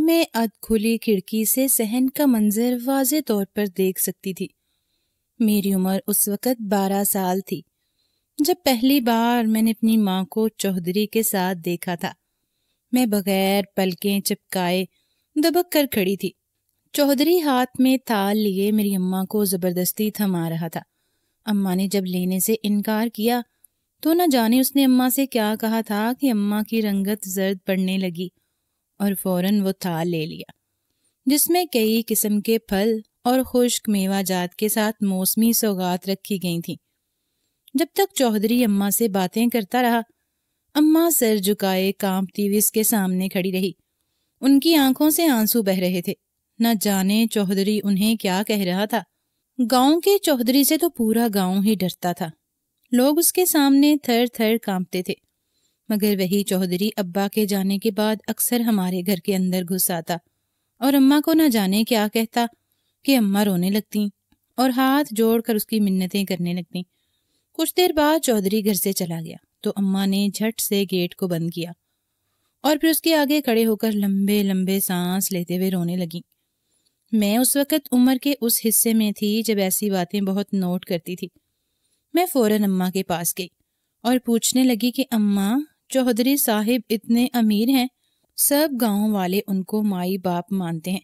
मैं अध खुली खिड़की से सहन का मंजर वाजे तौर पर देख सकती थी। मेरी उम्र उस वक़्त बारह साल थी, जब पहली बार मैंने अपनी माँ को चौधरी के साथ देखा था। मैं बगैर पलकें चिपकाए दबक कर खड़ी थी। चौधरी हाथ में थाल लिए मेरी अम्मा को ज़बरदस्ती थमा रहा था। अम्मा ने जब लेने से इनकार किया तो न जाने उसने अम्मा से क्या कहा था कि अम्मा की रंगत जर्द पड़ने लगी। और फ़ौरन वो थाल ले लिया, जिसमें कई किस्म के फल और खुश्क मेवा जात के साथ मौसमी सौगात रखी गई थी। जब तक चौधरी अम्मा से बातें करता रहा, अम्मा सर झुकाए कांपती हुई इसके सामने खड़ी रही। उनकी आँखों से आँसू बह रहे थे। न जाने चौधरी उन्हें क्या कह रहा था। गाँव के चौधरी से तो पूरा गाँव ही डरता था। लोग उसके सामने थर थर कांपते थे। मगर वही चौधरी अब्बा के जाने के बाद अक्सर हमारे घर के अंदर घुस आता और अम्मा को न जाने क्या कहता कि अम्मा रोने लगती और हाथ जोड़कर उसकी मिन्नतें करने लगती। कुछ देर बाद चौधरी घर से चला गया तो अम्मा ने झट से गेट को बंद किया और फिर उसके आगे खड़े होकर लंबे लंबे सांस लेते हुए रोने लगी। मैं उस वक़्त उम्र के उस हिस्से में थी जब ऐसी बातें बहुत नोट करती थी। मैं फ़ौरन अम्मा के पास गई और पूछने लगी कि अम्मा चौधरी साहिब इतने अमीर हैं, सब गाँव वाले उनको माई बाप मानते हैं।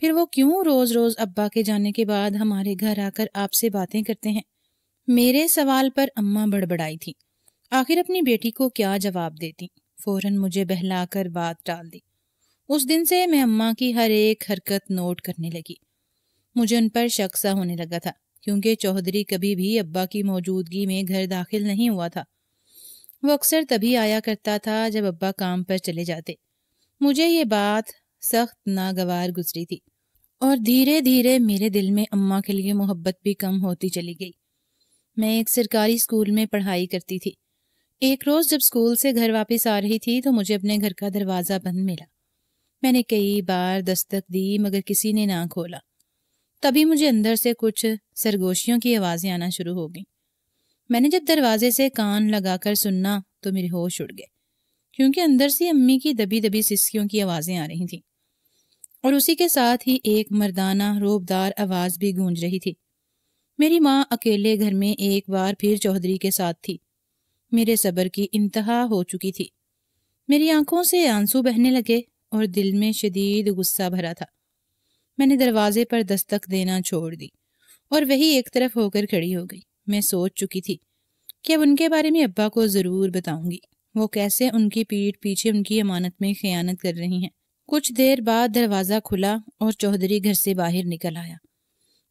फिर वो क्यों रोज रोज अब्बा के जाने के बाद हमारे घर आकर आपसे बातें करते हैं? मेरे सवाल पर अम्मा बड़बड़ाई थी। आखिर अपनी बेटी को क्या जवाब देती? फ़ौरन मुझे बहलाकर बात डाल दी। उस दिन से मैं अम्मा की हर एक हरकत नोट करने लगी। मुझे उन पर शक सा होने लगा था, क्योंकि चौधरी कभी भी अब्बा की मौजूदगी में घर दाखिल नहीं हुआ था। वो अक्सर तभी आया करता था जब अब्बा काम पर चले जाते। मुझे ये बात सख्त नागवार गुजरी थी और धीरे धीरे मेरे दिल में अम्मा के लिए मोहब्बत भी कम होती चली गई। मैं एक सरकारी स्कूल में पढ़ाई करती थी। एक रोज जब स्कूल से घर वापस आ रही थी तो मुझे अपने घर का दरवाज़ा बंद मिला। मैंने कई बार दस्तक दी मगर किसी ने ना खोला। तभी मुझे अंदर से कुछ सरगोशियों की आवाज़ें आना शुरू हो गई। मैंने जब दरवाजे से कान लगाकर सुनना तो मेरे होश उड़ गए, क्योंकि अंदर से अम्मी की दबी दबी सिस्कियों की आवाज़ें आ रही थीं। और उसी के साथ ही एक मर्दाना, रोबदार आवाज़ भी गूंज रही थी। मेरी माँ अकेले घर में एक बार फिर चौधरी के साथ थी। मेरे सब्र की इंतहा हो चुकी थी। मेरी आँखों से आँसू बहने लगे और दिल में शदीद गुस्सा भरा था। मैंने दरवाजे पर दस्तक देना छोड़ दी और वही एक तरफ़ होकर खड़ी हो गई। मैं सोच चुकी थी कि अब उनके बारे में अब्बा को ज़रूर बताऊँगी। वो कैसे उनकी पीठ पीछे उनकी अमानत में खयानत कर रही हैं। कुछ देर बाद दरवाज़ा खुला और चौधरी घर से बाहर निकल आया।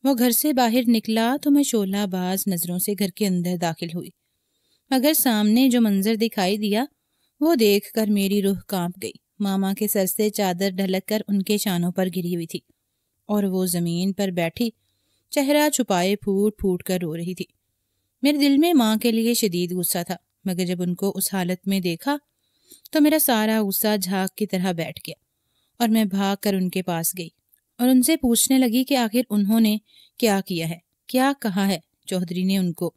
वो घर से बाहर निकला तो मैं शोला बाज नज़रों से घर के अंदर दाखिल हुई। मगर सामने जो मंजर दिखाई दिया, वो देख कर मेरी रूह काँप गई। मामा के सर से चादर ढलक कर उनके शानों पर गिरी हुई थी और वो ज़मीन पर बैठी, चेहरा छुपाए फूट फूट कर रो रही थी। मेरे दिल में माँ के लिए शदीद गुस्सा था, मगर जब उनको उस हालत में देखा तो मेरा सारा गुस्सा झाग की तरह बैठ गया और मैं भाग कर उनके पास गई और उनसे पूछने लगी कि आखिर उन्होंने क्या किया है, क्या कहा है चौधरी ने उनको।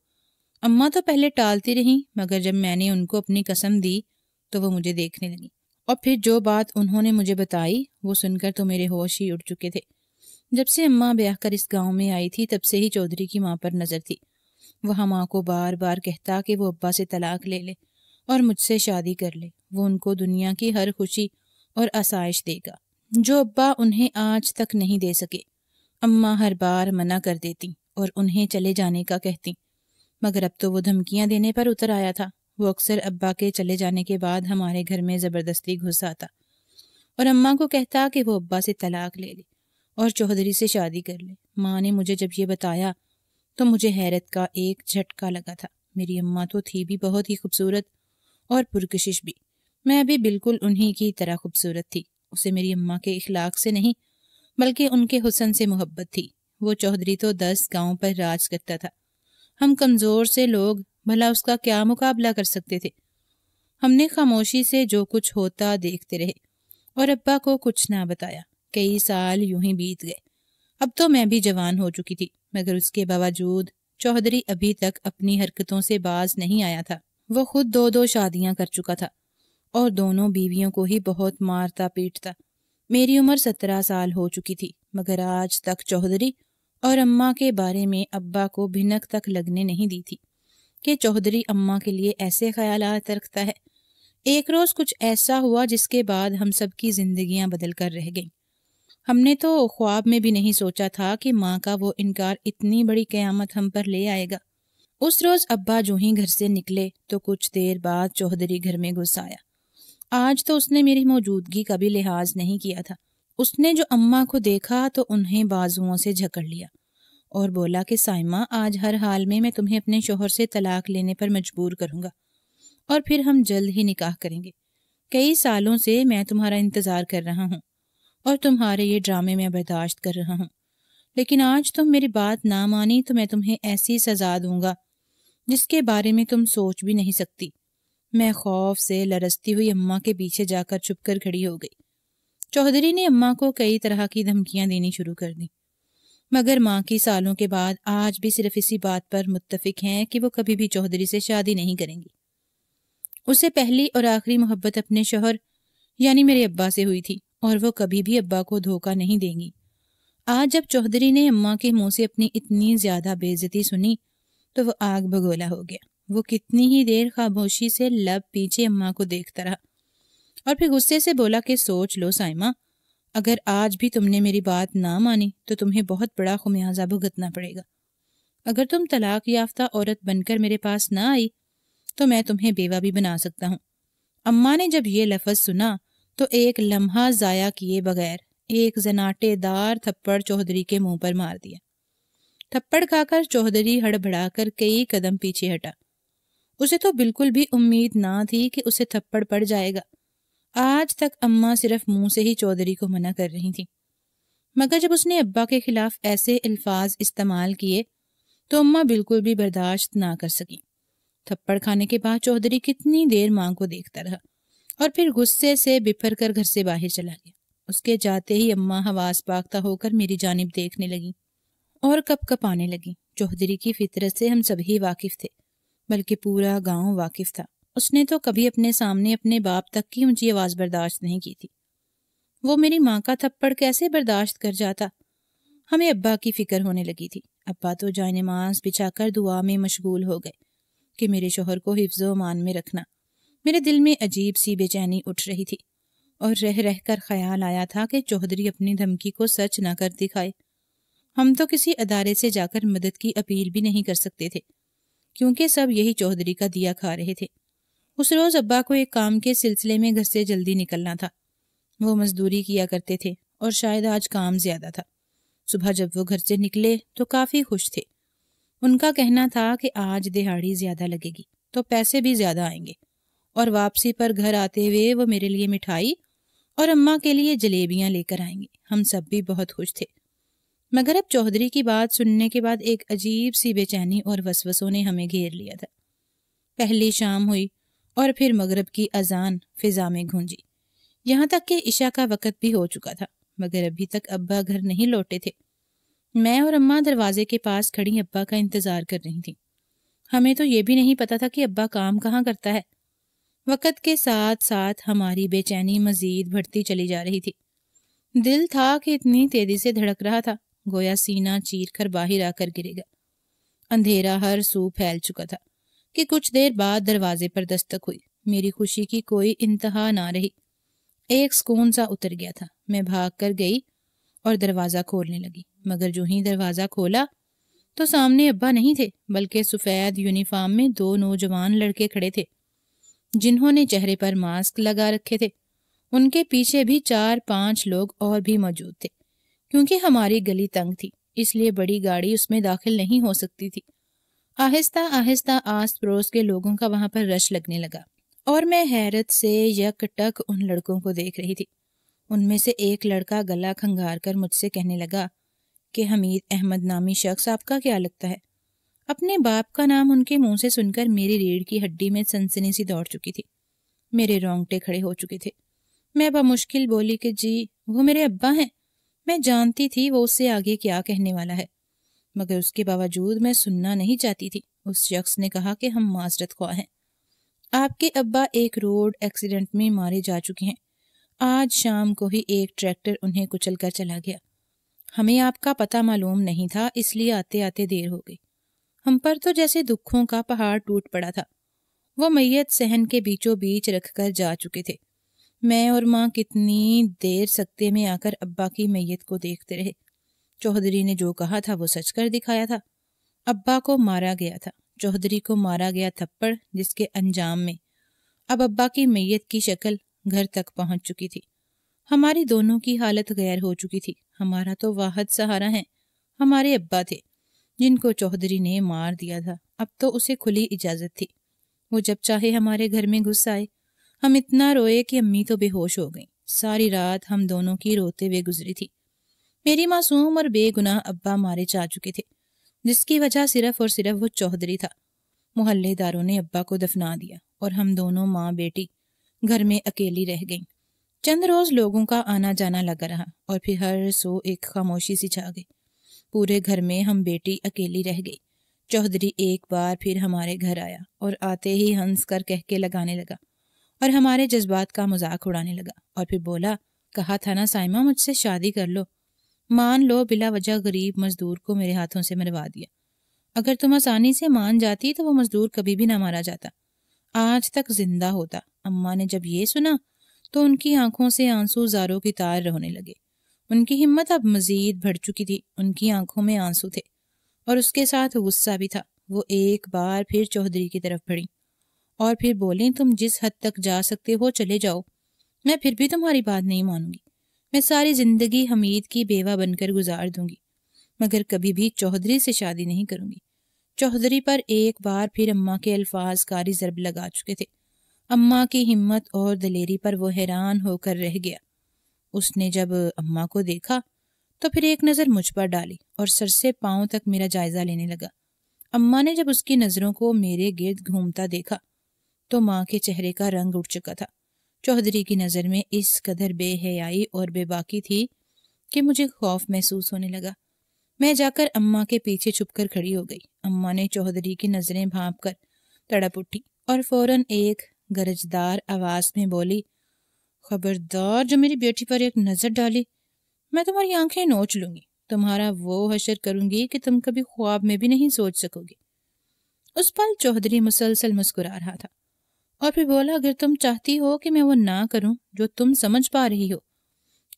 अम्मा तो पहले टालती रहीं, मगर जब मैंने उनको अपनी कसम दी तो वो मुझे देखने लगी और फिर जो बात उन्होंने मुझे बताई, वो सुनकर तो मेरे होश ही उड़ चुके थे। जब से अम्मा ब्याह कर इस गाँव में आई थी, तब से ही चौधरी की माँ पर नज़र थी। वह माँ को बार बार कहता कि वो अब्बा से तलाक ले ले और मुझसे शादी कर ले। वो उनको दुनिया की हर खुशी और आसाइश देगा, जो अब्बा उन्हें आज तक नहीं दे सके। अम्मा हर बार मना कर देती और उन्हें चले जाने का कहती। मगर अब तो वो धमकियाँ देने पर उतर आया था। वो अक्सर अब्बा के चले जाने के बाद हमारे घर में ज़बरदस्ती घुस आता और अम्मा को कहता कि वो अब्बा से तलाक ले ले और चौधरी से शादी कर ले। माँ ने मुझे जब ये बताया तो मुझे हैरत का एक झटका लगा था। मेरी अम्मा तो थी भी बहुत ही खूबसूरत और पुरकशिश भी। मैं भी बिल्कुल उन्हीं की तरह खूबसूरत थी। उसे मेरी अम्मा के इखलाक से नहीं, बल्कि उनके हुसन से मोहब्बत थी। वो चौधरी तो दस गाँव पर राज करता था। हम कमज़ोर से लोग, भला उसका क्या मुकाबला कर सकते थे? हमने खामोशी से जो कुछ होता देखते रहे, और अब्बा को कुछ ना बताया। कई साल यूँ ही बीत गए। अब तो मैं भी जवान हो चुकी थी, मगर उसके बावजूद चौधरी अभी तक अपनी हरकतों से बाज नहीं आया था। वो खुद दो दो शादियाँ कर चुका था और दोनों बीवियों को ही बहुत मारता पीटता। मेरी उम्र सत्रह साल हो चुकी थी, मगर आज तक चौधरी और अम्मा के बारे में अब्बा को भिनक तक लगने नहीं दी थी कि चौधरी अम्मा के लिए ऐसे ख्याल रखता है। एक रोज़ कुछ ऐसा हुआ जिसके बाद हम सब की जिंदगियाँ बदल कर रह गईं। हमने तो ख्वाब में भी नहीं सोचा था कि माँ का वो इनकार इतनी बड़ी क़यामत हम पर ले आएगा। उस रोज़ अब्बा जो ही घर से निकले तो कुछ देर बाद चौधरी घर में घुस आया। आज तो उसने मेरी मौजूदगी का भी लिहाज नहीं किया था। उसने जो अम्मा को देखा तो उन्हें बाजुओं से झकड़ लिया और बोला कि, साइमा, आज हर हाल में मैं तुम्हें अपने शोहर से तलाक लेने पर मजबूर करूँगा और फिर हम जल्द ही निकाह करेंगे। कई सालों से मैं तुम्हारा इंतज़ार कर रहा हूँ। और तुम्हारे ये ड्रामे में बर्दाश्त कर रहा हूँ। लेकिन आज तुम मेरी बात ना मानी तो मैं तुम्हें ऐसी सजा दूँगा, जिसके बारे में तुम सोच भी नहीं सकती। मैं खौफ से लरसती हुई अम्मा के पीछे जाकर चुप कर खड़ी हो गई। चौधरी ने अम्मा को कई तरह की धमकियाँ देनी शुरू कर दी। मगर माँ की सालों के बाद आज भी सिर्फ़ इसी बात पर मुत्तफिक हैं कि वो कभी भी चौधरी से शादी नहीं करेंगी। उसे पहली और आखिरी मोहब्बत अपने शोहर, यानी मेरे अब्बा से हुई थी। और वो कभी भी अब्बा को धोखा नहीं देंगी। आज जब चौधरी ने अम्मा के मुँह से अपनी इतनी ज़्यादा बेजती सुनी तो वो आग भगोला हो गया। वो कितनी ही देर खामोशी से लब पीछे अम्मा को देखता रहा और फिर गुस्से से बोला कि, सोच लो साइमा, अगर आज भी तुमने मेरी बात ना मानी तो तुम्हें बहुत बड़ा खुमियाजा भुगतना पड़ेगा। अगर तुम तलाक याफ्ता औरत बनकर मेरे पास ना आई तो मैं तुम्हें बेवा भी बना सकता हूँ। अम्मा ने जब ये लफज सुना तो एक लम्हा ज़ाया किए बगैर एक जनाटेदार थप्पड़ चौधरी के मुँह पर मार दिया। थप्पड़ खाकर चौधरी हड़बड़ाकर कई कदम पीछे हटा। उसे तो बिल्कुल भी उम्मीद ना थी कि उसे थप्पड़ पड़ जाएगा। आज तक अम्मा सिर्फ़ मुँह से ही चौधरी को मना कर रही थी। मगर जब उसने अब्बा के खिलाफ ऐसे अल्फाज इस्तेमाल किए तो अम्मा बिल्कुल भी बर्दाश्त ना कर सकी। थप्पड़ खाने के बाद चौधरी कितनी देर माँ को देखता रहा। और फिर गुस्से से बिफर कर घर से बाहर चला गया। उसके जाते ही अम्मा हवास पाकता होकर मेरी जानब देखने लगी और कप कप आने लगी। चौधरी की फितरत से हम सभी वाकिफ थे, बल्कि पूरा गाँव वाकिफ था। उसने तो कभी अपने सामने अपने बाप तक की ऊँची आवाज़ बर्दाश्त नहीं की थी। वो मेरी माँ का थप्पड़ कैसे बर्दाश्त कर जाता? हमें अब्बा की फ़िक्र होने लगी थी। अब्बा तो जाए नमाज़ बिछाकर दुआ में मशगूल हो गए कि मेरे शोहर को हिफ्ज मान में रखना। मेरे दिल में अजीब सी बेचैनी उठ रही थी और रह रह कर ख्याल आया था कि चौधरी अपनी धमकी को सच न कर दिखाए। हम तो किसी अदारे से जाकर मदद की अपील भी नहीं कर सकते थे, क्योंकि सब यही चौधरी का दिया खा रहे थे। उस रोज अब्बा को एक काम के सिलसिले में घर से जल्दी निकलना था। वो मजदूरी किया करते थे और शायद आज काम ज़्यादा था। सुबह जब वो घर से निकले तो काफ़ी खुश थे। उनका कहना था कि आज दिहाड़ी ज़्यादा लगेगी तो पैसे भी ज़्यादा आएँगे। और वापसी पर घर आते हुए वो मेरे लिए मिठाई और अम्मा के लिए जलेबियाँ लेकर आएँगे। हम सब भी बहुत खुश थे। मगर अब चौधरी की बात सुनने के बाद एक अजीब सी बेचैनी और वसवसों ने हमें घेर लिया था। पहली शाम हुई और फिर मगरब की अजान फिजा में गूंजी। यहाँ तक कि ईशा का वक़्त भी हो चुका था, मगर अभी तक अब्बा घर नहीं लौटे थे। मैं और अम्मा दरवाजे के पास खड़ी अब्बा का इंतज़ार कर रही थी। हमें तो ये भी नहीं पता था कि अब्बा काम कहाँ करता है। वक़्त के साथ साथ हमारी बेचैनी मजीद बढ़ती चली जा रही थी। दिल था कि इतनी तेज़ी से धड़क रहा था, गोया सीना चीर कर बाहर आकर गिरेगा अंधेरा हर सू फैल चुका था कि कुछ देर बाद दरवाजे पर दस्तक हुई। मेरी खुशी की कोई इंतहा ना रही। एक सुकून सा उतर गया था। मैं भाग कर गई और दरवाज़ा खोलने लगी। मगर जो ही दरवाज़ा खोला तो सामने अब्बा नहीं थे, बल्कि सफ़ेद यूनिफॉर्म में दो नौजवान लड़के खड़े थे। जिन्होंने चेहरे पर मास्क लगा रखे थे। उनके पीछे भी चार पाँच लोग और भी मौजूद थे, क्योंकि हमारी गली तंग थी, इसलिए बड़ी गाड़ी उसमें दाखिल नहीं हो सकती थी। आहिस्ता आहिस्ता आस पड़ोस के लोगों का वहाँ पर रश लगने लगा, और मैं हैरत से यकटक उन लड़कों को देख रही थी। उनमें से एक लड़का गला खंगार कर मुझसे कहने लगा, कि हमीद अहमद नामी शख्स आपका क्या लगता है? अपने बाप का नाम उनके मुँह से सुनकर मेरी रीढ़ की हड्डी में सनसनी सी दौड़ चुकी थी। मेरे रोंगटे खड़े हो चुके थे। मैं मुश्किल बोली कि, जी, वो मेरे अब्बा हैं। मैं जानती थी वो उससे आगे क्या कहने वाला है। मगर उसके बावजूद मैं सुनना नहीं चाहती थी। उस शख्स ने कहा कि हम माजरत ख्वाह हैं। आपके अब्बा एक रोड एक्सीडेंट में मारे जा चुके हैं। आज शाम को ही एक ट्रैक्टर उन्हें कुचल कर चला गया। हमें आपका पता मालूम नहीं था, इसलिए आते आते देर हो गई। हम पर तो जैसे दुखों का पहाड़ टूट पड़ा था। वो मैयत सहन के बीचों बीच रख कर जा चुके थे। मैं और माँ कितनी देर सकते में आकर अब्बा की मैयत को देखते रहे। चौधरी ने जो कहा था वो सच कर दिखाया था। अब्बा को मारा गया था। चौधरी को मारा गया थप्पड़ जिसके अंजाम में। अब अब्बा की मैयत की शक्ल घर तक पहुँच चुकी थी। हमारी दोनों की हालत गैर हो चुकी थी। हमारा तो वाहद सहारा है। हमारे अब्बा थे। जिनको चौधरी ने मार दिया था, अब तो उसे खुली इजाज़त थी। वो जब चाहे हमारे घर में घुस आए। हम इतना रोए कि अम्मी तो बेहोश हो गई। सारी रात हम दोनों की रोते हुए गुजरी थी। मेरी मासूम और बेगुनाह अब्बा मारे जा चुके थे, जिसकी वजह सिर्फ़ और सिर्फ़ वो चौधरी था। मोहल्लेदारों ने अब्बा को दफना दिया और हम दोनों माँ बेटी घर में अकेली रह गईं। चंद रोज लोगों का आना जाना लगा रहा और फिर हर सो एक खामोशी सी छा गई। पूरे घर में हम बेटी अकेली रह गई। चौधरी एक बार फिर हमारे घर आया और आते ही हंस कर कह के लगाने लगा और हमारे जज्बात का मज़ाक उड़ाने लगा और फिर बोला, कहा था ना साइमा, मुझसे शादी कर लो। मान लो बिला वजह गरीब मजदूर को मेरे हाथों से मरवा दिया। अगर तुम आसानी से मान जाती तो वो मजदूर कभी भी ना मारा जाता। आज तक ज़िंदा होता। अम्मा ने जब ये सुना तो उनकी आँखों से आँसू जारों की तार रोने लगे। उनकी हिम्मत अब मजीद बढ़ चुकी थी। उनकी आँखों में आँसू थे और उसके साथ गुस्सा भी था। वो एक बार फिर चौधरी की तरफ़ बढ़ी और फिर बोले, तुम जिस हद तक जा सकते हो, चले जाओ। मैं फिर भी तुम्हारी बात नहीं मानूँगी। मैं सारी ज़िंदगी हमीद की बेवा बनकर गुजार दूँगी, मगर कभी भी चौधरी से शादी नहीं करूँगी। चौधरी पर एक बार फिर अम्मा के अल्फाज कारी जरब लगा चुके थे। अम्मा की हिम्मत और दलेरी पर वो हैरान होकर रह गया। उसने जब अम्मा को देखा तो फिर एक नज़र मुझ पर डाली और सर से पाँव तक मेरा जायजा लेने लगा। अम्मा ने जब उसकी नज़रों को मेरे गिर्द घूमता देखा तो माँ के चेहरे का रंग उठ चुका था। चौधरी की नज़र में इस कदर बेहयाई और बेबाकी थी कि मुझे खौफ महसूस होने लगा। मैं जाकर अम्मा के पीछे छुपकर खड़ी हो गई। अम्मा ने चौधरी की नज़रें भाप कर तड़प उठी और फ़ौरन एक गरजदार आवाज़ में बोली खबरदार जो मेरी बेटी पर एक नज़र डाली। मैं तुम्हारी आँखें नोच लूँगी। तुम्हारा वो हशर करूँगी कि तुम कभी ख्वाब में भी नहीं सोच सकोगी। उस पल चौधरी मुसलसल मुस्कुरा रहा था और फिर बोला, अगर तुम चाहती हो कि मैं वो ना करूँ जो तुम समझ पा रही हो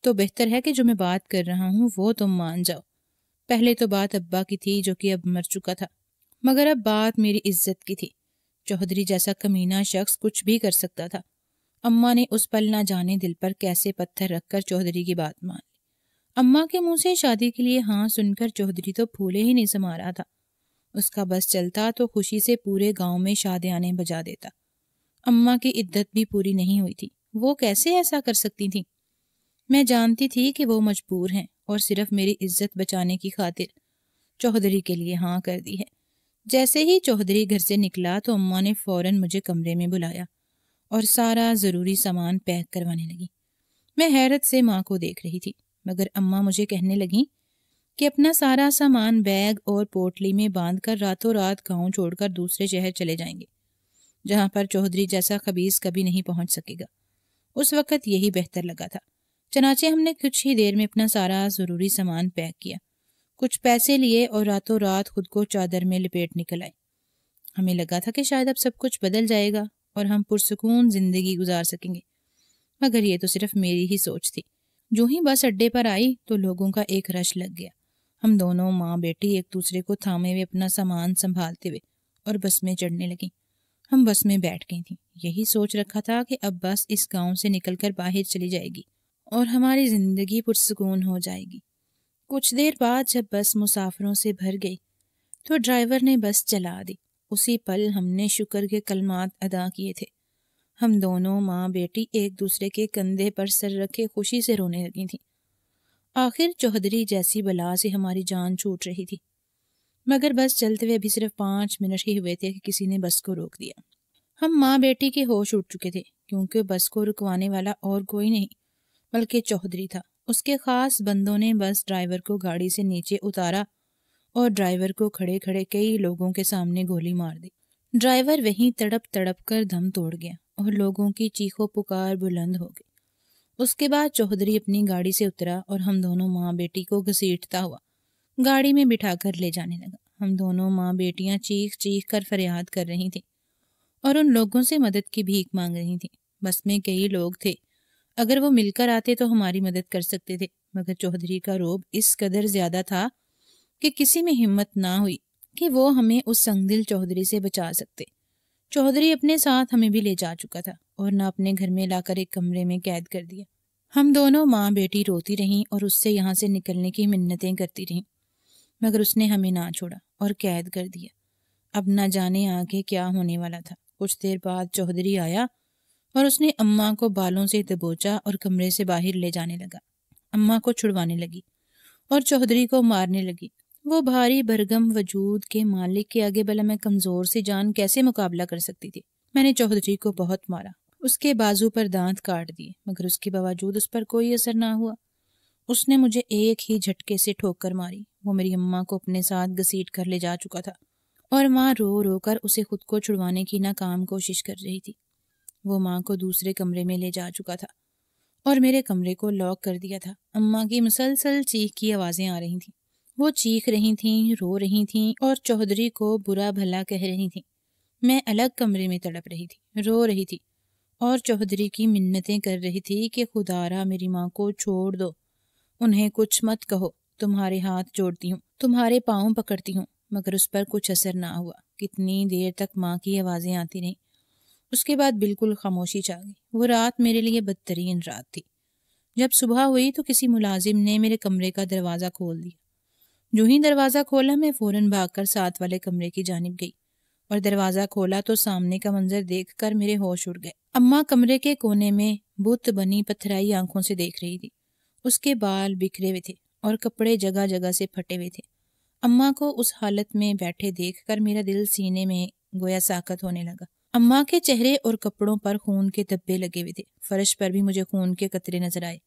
तो बेहतर है कि जो मैं बात कर रहा हूँ वो तुम मान जाओ। पहले तो बात अब्बा की थी जो कि अब मर चुका था, मगर अब बात मेरी इज़्ज़त की थी। चौधरी जैसा कमीना शख्स कुछ भी कर सकता था। अम्मा ने उस पल ना जाने दिल पर कैसे पत्थर रखकर चौधरी की बात मान ली। अम्मा के मुँह से शादी के लिए हाँ सुनकर चौधरी तो फूले ही नहीं समा रहा था। उसका बस चलता तो खुशी से पूरे गाँव में शादियाने बजा देता। अम्मा की इद्दत भी पूरी नहीं हुई थी। वो कैसे ऐसा कर सकती थी? मैं जानती थी कि वो मजबूर हैं और सिर्फ़ मेरी इज़्ज़त बचाने की खातिर चौधरी के लिए हाँ कर दी है। जैसे ही चौधरी घर से निकला तो अम्मा ने फ़ौरन मुझे कमरे में बुलाया। और सारा ज़रूरी सामान पैक करवाने लगी। मैं हैरत से माँ को देख रही थी, मगर अम्मा मुझे कहने लगी कि अपना सारा सामान बैग और पोटली में बाँध कर रातों रात गाँव छोड़कर दूसरे शहर चले जाएँगे, जहाँ पर चौधरी जैसा खबीस कभी नहीं पहुँच सकेगा। उस वक्त यही बेहतर लगा था। चनाचे हमने कुछ ही देर में अपना सारा ज़रूरी सामान पैक किया। कुछ पैसे लिए और रातों रात खुद को चादर में लपेट निकल आए। हमें लगा था कि शायद अब सब कुछ बदल जाएगा। और हम पुरसकून ज़िंदगी गुजार सकेंगे। मगर ये तो सिर्फ़ मेरी ही सोच थी। जो ही बस अड्डे पर आई तो लोगों का एक रश लग गया। हम दोनों माँ बेटी एक दूसरे को थामे हुए अपना सामान संभालते हुए और बस में चढ़ने लगी। हम बस में बैठ गई थी। यही सोच रखा था कि अब बस इस गाँव से निकलकर बाहर चली जाएगी और हमारी ज़िंदगी पुरसकून हो जाएगी। कुछ देर बाद जब बस मुसाफिरों से भर गई तो ड्राइवर ने बस चला दी। उसी पल हमने शुक्र के कलमात अदा किए थे। हम दोनों माँ बेटी एक दूसरे के कंधे पर सर रखे खुशी से रोने लगी थी। आखिर चौधरी जैसी बला से हमारी जान छूट रही थी। मगर बस चलते हुए अभी सिर्फ़ पाँच मिनट ही हुए थे कि किसी ने बस को रोक दिया। हम माँ बेटी के होश उठ चुके थे, क्योंकि बस को रुकवाने वाला और कोई नहीं, बल्कि चौधरी था। उसके खास बंदों ने बस ड्राइवर को गाड़ी से नीचे उतारा और ड्राइवर को खड़े खड़े कई लोगों के सामने गोली मार दी। ड्राइवर वहीं तड़प तड़प कर दम तोड़ गया और लोगों की चीखों पुकार बुलंद हो गई। उसके बाद चौधरी अपनी गाड़ी से उतरा और हम दोनों माँ बेटी को घसीटता हुआ गाड़ी में बिठा कर ले जाने लगा। हम दोनों माँ बेटियाँ चीख चीख कर फरियाद कर रही थी और उन लोगों से मदद की भीख मांग रही थी। बस में कई लोग थे। अगर वो मिलकर आते तो हमारी मदद कर सकते थे, मगर चौधरी का रोब इस कदर ज़्यादा था कि किसी में हिम्मत ना हुई कि वो हमें उस संगदिल चौधरी से बचा सकते। चौधरी अपने साथ हमें भी ले जा चुका था और न अपने घर में लाकर एक कमरे में कैद कर दिया। हम दोनों माँ बेटी रोती रहीं और उससे यहाँ से निकलने की मिन्नतें करती रहीं, मगर उसने हमें ना छोड़ा और कैद कर दिया। अब न जाने आगे क्या होने वाला था। कुछ देर बाद चौधरी आया और उसने अम्मा को बालों से दबोचा और कमरे से बाहर ले जाने लगा। अम्मा को छुड़वाने लगी और चौधरी को मारने लगी। वो भारी भरगम वजूद के मालिक के आगे भला मैं कमज़ोर से जान कैसे मुकाबला कर सकती थी? मैंने चौधरी को बहुत मारा। उसके बाजू पर दांत काट दिए, मगर उसके बावजूद उस पर कोई असर ना हुआ। उसने मुझे एक ही झटके से ठोकर मारी। वो मेरी अम्मा को अपने साथ घसीट कर ले जा चुका था, और माँ रो रो कर उसे खुद को छुड़वाने की नाकाम कोशिश कर रही थी। वो माँ को दूसरे कमरे में ले जा चुका था, और मेरे कमरे को लॉक कर दिया था। अम्मा की मुसलसल चीख की आवाज़ें आ रही थीं। वो चीख रही थीं, रो रही थीं और चौधरी को बुरा भला कह रही थीं। मैं अलग कमरे में तड़प रही थी, रो रही थी और चौधरी की मिन्नतें कर रही थी कि खुदारा मेरी माँ को छोड़ दो। उन्हें कुछ मत कहो, तुम्हारे हाथ जोड़ती हूँ, तुम्हारे पाँव पकड़ती हूँ, मगर उस पर कुछ असर ना हुआ। कितनी देर तक माँ की आवाज़ें आती रहीं। उसके बाद बिल्कुल खामोशी छा गई वो रात मेरे लिए बदतरीन रात थी। जब सुबह हुई तो किसी मुलाजिम ने मेरे कमरे का दरवाज़ा खोल दिया। जो ही दरवाज़ा खोला, मैं फ़ौरन भागकर साथ वाले कमरे की जानब गई और दरवाज़ा खोला तो सामने का मंजर देखकर मेरे होश उड़ गए। अम्मा कमरे के कोने में बुत बनी पथराई आँखों से देख रही थी। उसके बाल बिखरे हुए थे और कपड़े जगह जगह से फटे हुए थे। अम्मा को उस हालत में बैठे देखकर मेरा दिल सीने में गोया साकत होने लगा। अम्मा के चेहरे और कपड़ों पर खून के धब्बे लगे हुए थे। फर्श पर भी मुझे खून के कतरे नज़र आए,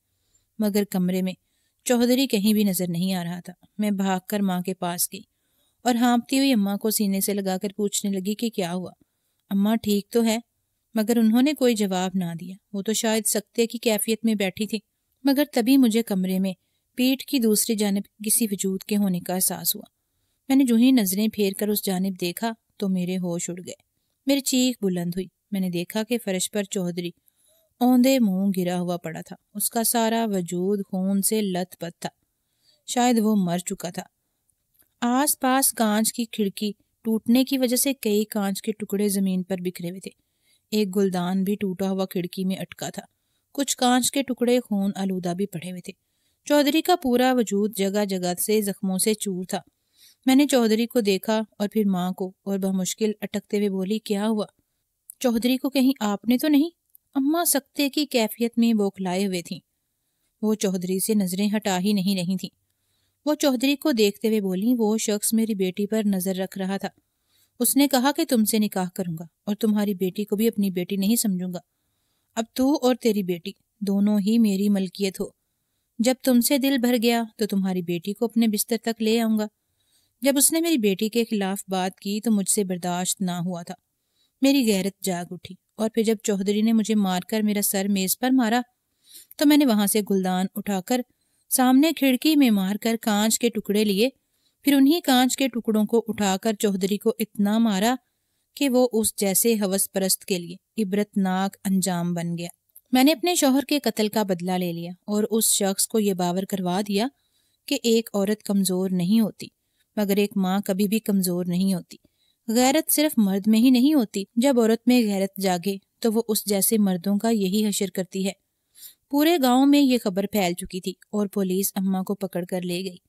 मगर कमरे में चौधरी कहीं भी नज़र नहीं आ रहा था। मैं भागकर माँ के पास गई और हाँपती हुई अम्मा को सीने से लगाकर पूछने लगी कि क्या हुआ? अम्मा, ठीक तो है, मगर उन्होंने कोई जवाब ना दिया। वो तो शायद सख्ते की कैफियत में बैठी थी, मगर तभी मुझे कमरे में पीठ की दूसरी जानब किसी वजूद के होने का एहसास हुआ। मैंने जो ही नज़रें फेर कर उस जानब देखा तो मेरे होश उड़ गए। मेरी चीख बुलंद हुई। मैंने देखा कि फर्श पर चौधरी औंधे मुँह गिरा हुआ पड़ा था। उसका सारा वजूद खून से लथपथ था। शायद वो मर चुका था। आस पास कांच की खिड़की टूटने की वजह से कई कांच के टुकड़े ज़मीन पर बिखरे हुए थे। एक गुलदान भी टूटा हुआ खिड़की में अटका था। कुछ कांच के टुकड़े खून आलूदा भी पड़े हुए थे। चौधरी का पूरा वजूद जगह जगह से, जख्मों से चूर था। मैंने चौधरी को देखा और फिर माँ को, और मुश्किल अटकते हुए बोली, क्या हुआ? चौधरी को कहीं आपने तो नहीं? अम्मा सख्ते की कैफियत में बौखलाए हुए थी। वो चौधरी से नज़रें हटा ही नहीं रही थी। वो चौधरी को देखते हुए बोली, वो शख्स मेरी बेटी पर नज़र रख रहा था। उसने कहा कि तुमसे निकाह करूँगा और तुम्हारी बेटी को भी अपनी बेटी नहीं समझूँगा। अब तू और तेरी बेटी दोनों ही मेरी मलकियत हो। जब तुमसे दिल भर गया तो तुम्हारी बेटी को अपने बिस्तर तक ले आऊँगा। जब उसने मेरी बेटी के खिलाफ बात की तो मुझसे बर्दाश्त ना हुआ था। मेरी गैरत जाग उठी। और फिर जब चौधरी ने मुझे मारकर मेरा सर मेज पर मारा तो मैंने वहाँ से गुलदान उठाकर सामने खिड़की में मारकर कांच के टुकड़े लिए। फिर उन्हीं कांच के टुकड़ों को उठाकर चौधरी को इतना मारा कि वो उस जैसे हवस परस्त के लिए इबरतनाक अंजाम बन गया। मैंने अपने शोहर के कत्ल का बदला ले लिया और उस शख्स को यह बावर करवा दिया कि एक औरत कमज़ोर नहीं होती, मगर एक माँ कभी भी कमज़ोर नहीं होती। गैरत सिर्फ़ मर्द में ही नहीं होती। जब औरत में गैरत जागे तो वो उस जैसे मर्दों का यही हशर करती है। पूरे गाँव में ये खबर फैल चुकी थी और पुलिस अम्मा को पकड़ कर ले गई।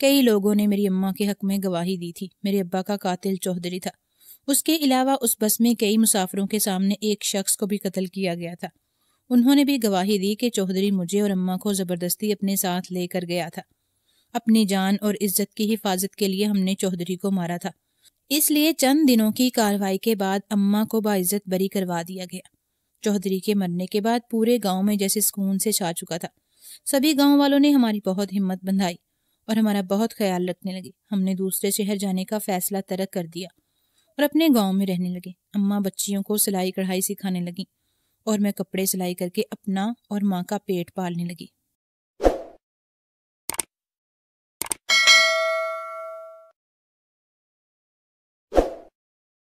कई लोगों ने मेरी अम्मा के हक में गवाही दी थी। मेरे अब्बा का कातिल चौधरी था। उसके अलावा उस बस में कई मुसाफिरों के सामने एक शख्स को भी कत्ल किया गया था। उन्होंने भी गवाही दी कि चौधरी मुझे और अम्मा को ज़बरदस्ती अपने साथ लेकर गया था। अपनी जान और इज़्ज़त की हिफाजत के लिए हमने चौधरी को मारा था। इसलिए चंद दिनों की कार्रवाई के बाद अम्मा को बाइज्जत बरी करवा दिया गया। चौधरी के मरने के बाद पूरे गाँव में जैसे सुकून से छा चुका था। सभी गाँव वालों ने हमारी बहुत हिम्मत बंधाई और हमारा बहुत ख्याल रखने लगे। हमने दूसरे शहर जाने का फैसला तरक कर दिया और अपने गाँव में रहने लगे। अम्मा बच्चियों को सिलाई कढ़ाई सिखाने लगी और मैं कपड़े सिलाई करके अपना और माँ का पेट पालने लगी।